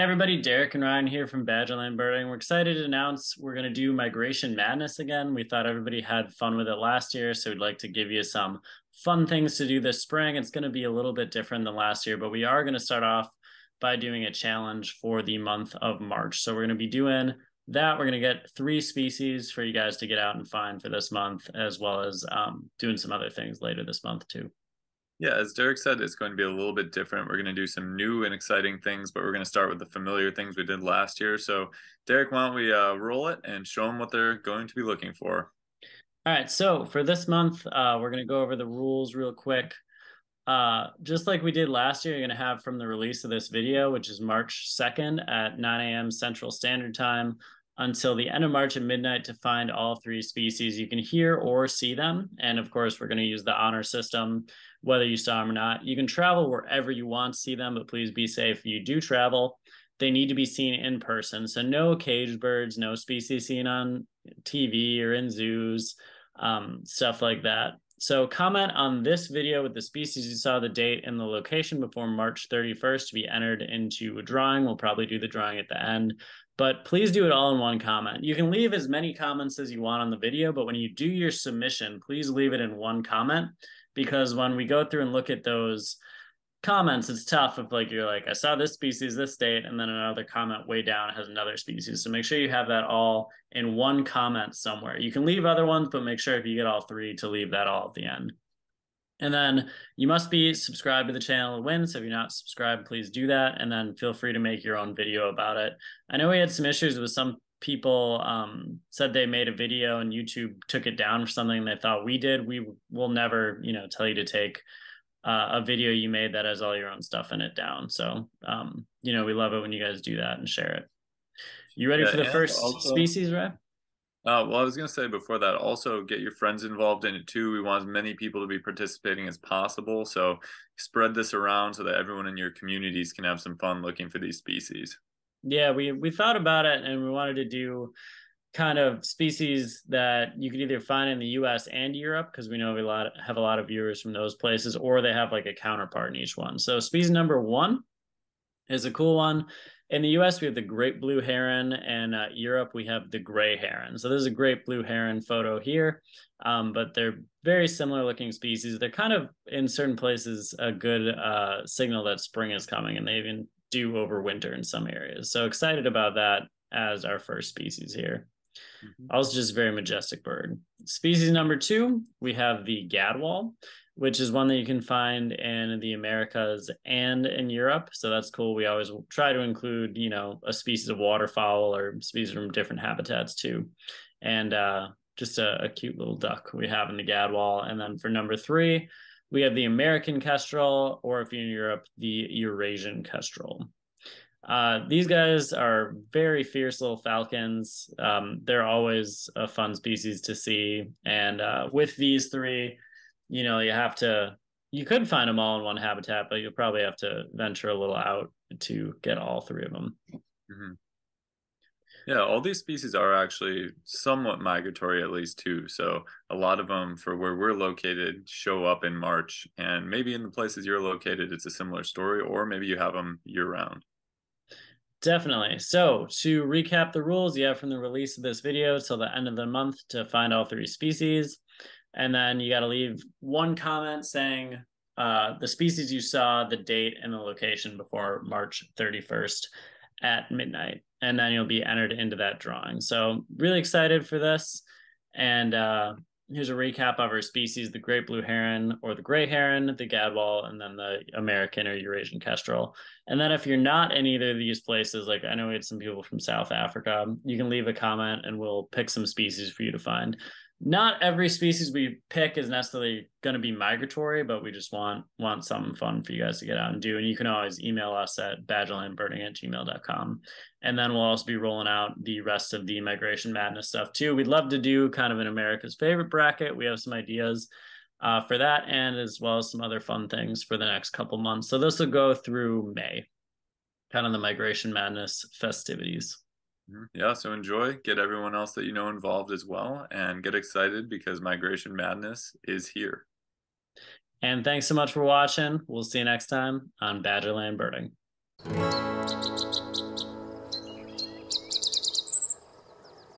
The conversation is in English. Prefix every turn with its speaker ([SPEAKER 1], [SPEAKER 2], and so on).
[SPEAKER 1] Everybody, Derek and Ryan here from Badgerland Birding. We're excited to announce we're going to do Migration Madness again. We thought everybody had fun with it last year, so we'd like to give you some fun things to do this spring. It's going to be a little bit different than last year, but we are going to start off by doing a challenge for the month of March. So we're going to be doing that. We're going to get three species for you guys to get out and find for this month, as well as um, doing some other things later this month too.
[SPEAKER 2] Yeah, as Derek said, it's going to be a little bit different. We're going to do some new and exciting things, but we're going to start with the familiar things we did last year. So, Derek, why don't we uh, roll it and show them what they're going to be looking for?
[SPEAKER 1] All right. So, for this month, uh, we're going to go over the rules real quick. Uh, just like we did last year, you're going to have from the release of this video, which is March 2nd at 9 a.m. Central Standard Time, until the end of March at midnight to find all three species. You can hear or see them. And of course, we're going to use the honor system, whether you saw them or not. You can travel wherever you want to see them, but please be safe. You do travel, they need to be seen in person. So no caged birds, no species seen on TV or in zoos, um, stuff like that. So comment on this video with the species you saw, the date, and the location before March 31st to be entered into a drawing. We'll probably do the drawing at the end but please do it all in one comment. You can leave as many comments as you want on the video, but when you do your submission, please leave it in one comment because when we go through and look at those comments, it's tough if like you're like, I saw this species, this date, and then another comment way down has another species. So make sure you have that all in one comment somewhere. You can leave other ones, but make sure if you get all three to leave that all at the end. And then you must be subscribed to the channel to win. So if you're not subscribed, please do that. And then feel free to make your own video about it. I know we had some issues with some people um, said they made a video and YouTube took it down for something they thought we did. We will never, you know, tell you to take uh, a video you made that has all your own stuff in it down. So, um, you know, we love it when you guys do that and share it. You ready yeah, for the first also, species, right?
[SPEAKER 2] Uh, well, I was going to say before that, also get your friends involved in it too. We want as many people to be participating as possible. So spread this around so that everyone in your communities can have some fun looking for these species.
[SPEAKER 1] Yeah, we we thought about it and we wanted to do kind of species that you could either find in the US and Europe because we know we lot, have a lot of viewers from those places or they have like a counterpart in each one. So species number 1 is a cool one in the US, we have the great blue heron, and uh, Europe, we have the gray heron. So there's a great blue heron photo here, um, but they're very similar looking species. They're kind of, in certain places, a good uh, signal that spring is coming, and they even do overwinter in some areas. So excited about that as our first species here. Mm-hmm. Also, just a very majestic bird. Species number two, we have the gadwall which is one that you can find in the Americas and in Europe. So that's cool. We always try to include, you know, a species of waterfowl or species from different habitats too. And uh, just a, a, cute little duck we have in the Gadwall. And then for number three, we have the American kestrel, or if you're in Europe, the Eurasian kestrel. Uh, these guys are very fierce little falcons. Um, they're always a fun species to see. And uh, with these three, you know, you have to you could find them all in one habitat, but you'll probably have to venture a little out to get all three of them.
[SPEAKER 2] Mm-hmm. Yeah, all these species are actually somewhat migratory, at least too. So a lot of them, for where we're located, show up in March, and maybe in the places you're located, it's a similar story, or maybe you have them year round.
[SPEAKER 1] Definitely. So to recap the rules, you have from the release of this video till the end of the month to find all three species. And then you got to leave one comment saying uh, the species you saw, the date, and the location before March 31st at midnight. And then you'll be entered into that drawing. So, really excited for this. And uh, here's a recap of our species the great blue heron or the gray heron, the gadwall, and then the American or Eurasian kestrel. And then if you're not in either of these places, like I know we had some people from South Africa, you can leave a comment and we'll pick some species for you to find not every species we pick is necessarily going to be migratory, but we just want want something fun for you guys to get out and do. And you can always email us at badgerlandbirding at gmail.com. And then we'll also be rolling out the rest of the migration madness stuff too. We'd love to do kind of an America's favorite bracket. We have some ideas uh, for that and as well as some other fun things for the next couple months. So this will go through May, kind of the migration madness festivities.
[SPEAKER 2] Mm-hmm. Yeah, so enjoy, get everyone else that you know involved as well, and get excited because Migration Madness is here.
[SPEAKER 1] And thanks so much for watching. We'll see you next time on Badgerland Birding.